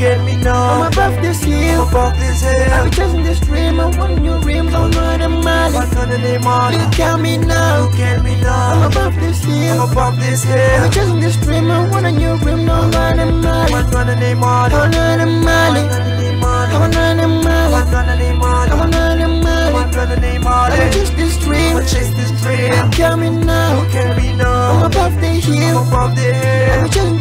at me now, Look at me now. I'm above this hill. I'm above this hill. chasing this dream, I want new dreams, I'm running mad. What on the name on? Look at me now, Look at me I'm above this hill. I'm above this I've hill. chasing this dream, I want a new dream, I'm running mad. What on the name on? I'm running What mad. on the name? I'm mad. What on the name on? I'm running mad. What on the name on? I've chasing this dream, I'ma chase this dream. look at me now. Look at me I'm now. above the I'm above the I'm hill. chasing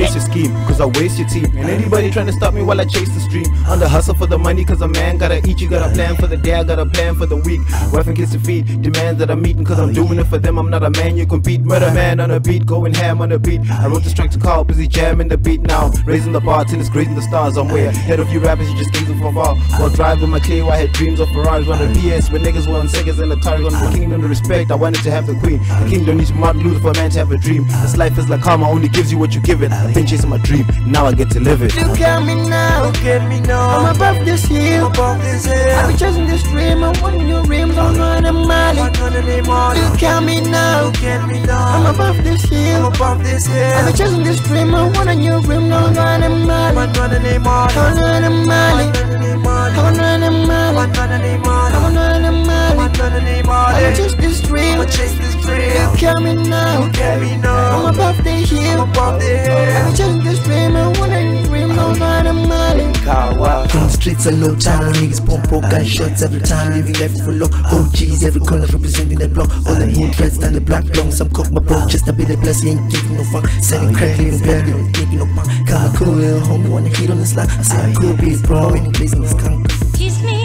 face your scheme, cause I waste your team. And anybody trying to stop me while I chase the stream. On the hustle for the money, cause a man gotta eat. You got a plan for the day, I got a plan for the week. Wife and kids to feed, demands that I'm meeting, cause I'm doing it for them. I'm not a man you compete. Murder man on a beat, going ham on a beat. I wrote this track to call, busy jamming the beat now. Raising the bar till it's grazing the stars. I'm way ahead of you rappers, you just gazing from far. While driving my clear, I had dreams of Ferraris. On the PS, when niggas were on seconds and the Atari. On the kingdom, the respect, I wanted to have the queen. The kingdom needs Martin Luther for a man to have a dream. This life is like karma, only gives you what you give it. I've been chasing my dream, now I get to live it. Look at me now, Look at me I'm above this I'm hill. above this hill. I've been chasing this dream, I want new dreams, I'm running mad. What on the name on? Look at me now, Look at me now. I'm above this I'm hill. above this hill. I've been chasing this dream, I want a new dream, I'm running mad. What on the name on? I'm running chase this dream. look at me now. Look at me I'm above the hill. I'm above the hill I've hill. been chasing this dream, I want a new dream, I'm running mad. Kawa. From the streets of low town, niggas pump pro gunshots every time, living life for low. OGs, every corner representing that block. All the hood dreads down the block, long some cook my bro, just to be the blessed, ain't giving no fuck. Selling crack, living bad, don't taking no punk. Kinda cool, little homie, wanna hit on the slot. I say I could be bro, any place in this country. Kiss me,